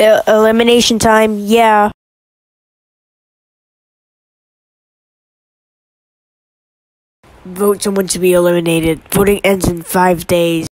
Elimination time, yeah. Vote someone to be eliminated. Voting ends in five days.